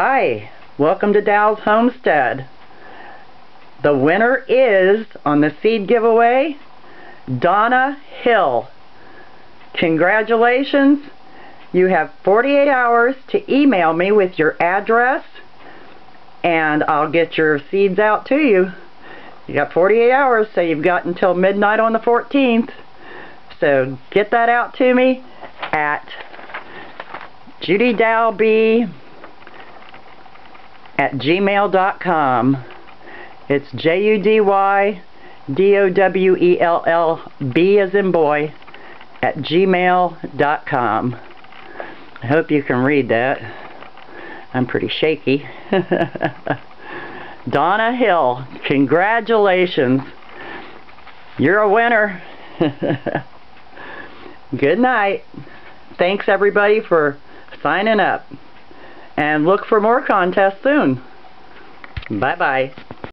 Hi, welcome to Dowell's Homestead. The winner is, on the seed giveaway, Donna Hill. Congratulations. You have 48 hours to email me with your address and I'll get your seeds out to you. You got 48 hours, so you've got until midnight on the 14th. So get that out to me at Judy at gmail.com. It's J-U-D-Y-D-O-W-E-L-L-B as in boy at gmail.com. I hope you can read that. I'm pretty shaky. Donna Hill, congratulations. You're a winner. Good night. Thanks everybody for signing up. And look for more contests soon. Bye-bye.